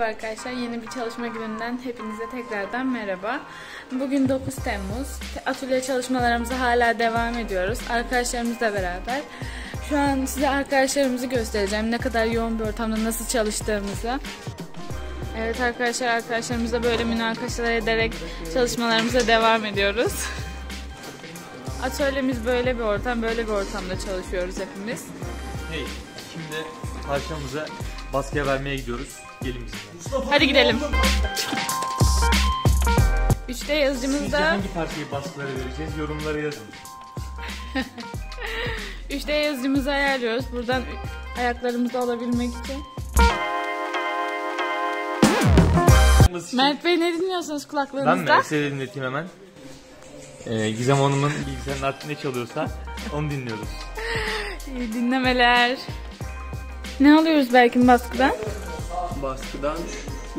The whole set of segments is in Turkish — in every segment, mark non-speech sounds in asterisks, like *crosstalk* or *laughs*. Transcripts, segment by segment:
Merhaba arkadaşlar, yeni bir çalışma gününden hepinize tekrardan merhaba. Bugün 9 Temmuz, atölye çalışmalarımıza hala devam ediyoruz. Arkadaşlarımızla beraber. Şu an size arkadaşlarımızı göstereceğim, ne kadar yoğun bir ortamda nasıl çalıştığımızı. Evet arkadaşlar, arkadaşlarımızla böyle münakaşalar ederek çalışmalarımıza devam ediyoruz. Atölyemiz böyle bir ortam, böyle bir ortamda çalışıyoruz hepimiz. Hey, şimdi parçamıza baskıya vermeye gidiyoruz. Gelin bizimle. Hadi gidelim. 3D yazıcımız Sizce hangi parçayı baskılara vereceğiz? Yorumlara yazın. *laughs* 3D yazıcımızı ayarlıyoruz. Buradan ayaklarımızı alabilmek için. Mert Bey ne dinliyorsunuz Ben mi? Size dinleteyim hemen. Ee, Gizem Hanım'ın bilgisayarın artık ne çalıyorsa onu dinliyoruz. İyi dinlemeler. Ne alıyoruz belki baskıdan? baskıdan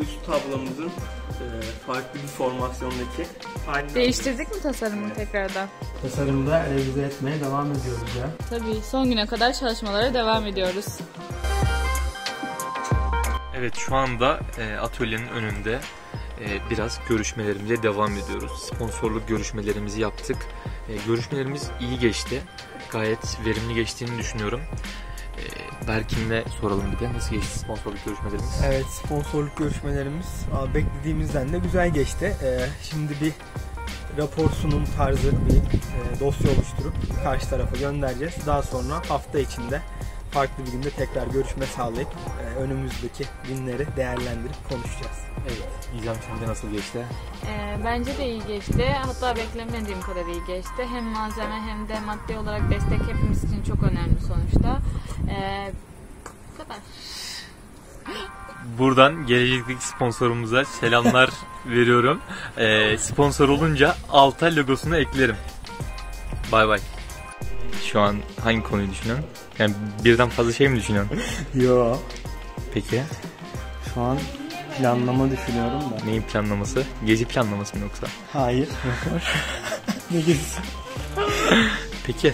üst tablamızın e, farklı bir formasyondaki aynı Değiştirdik mi tasarımını tekrardan? tasarımda revize etmeye devam ediyoruz ya. Tabii son güne kadar çalışmalara devam ediyoruz. Evet şu anda e, atölyenin önünde e, biraz görüşmelerimize devam ediyoruz. Sponsorluk görüşmelerimizi yaptık. E, görüşmelerimiz iyi geçti. Gayet verimli geçtiğini düşünüyorum. E, Berkin'le soralım bir de nasıl geçti sponsorluk görüşmelerimiz? Evet sponsorluk görüşmelerimiz beklediğimizden de güzel geçti. Ee, şimdi bir rapor sunum tarzı bir e, dosya oluşturup karşı tarafa göndereceğiz. Daha sonra hafta içinde farklı bir günde tekrar görüşme sağlayıp e, önümüzdeki günleri değerlendirip konuşacağız. Evet. Gizem sence nasıl geçti? Ee, bence de iyi geçti. Hatta beklemediğim kadar iyi geçti. Hem malzeme hem de maddi olarak destek hepimiz için çok önemli sonuçta. Ee, bu kadar. Buradan gelecekteki sponsorumuza selamlar *laughs* veriyorum. Ee, sponsor olunca alta logosunu eklerim. Bay bay. Şu an hangi konuyu düşünüyorsun? Yani birden fazla şey mi düşünüyorsun? *laughs* Yo Peki. şu an planlama düşünüyorum da. Neyin planlaması? Gezi planlaması mı yoksa? Hayır. *laughs* ne gezisi? Peki.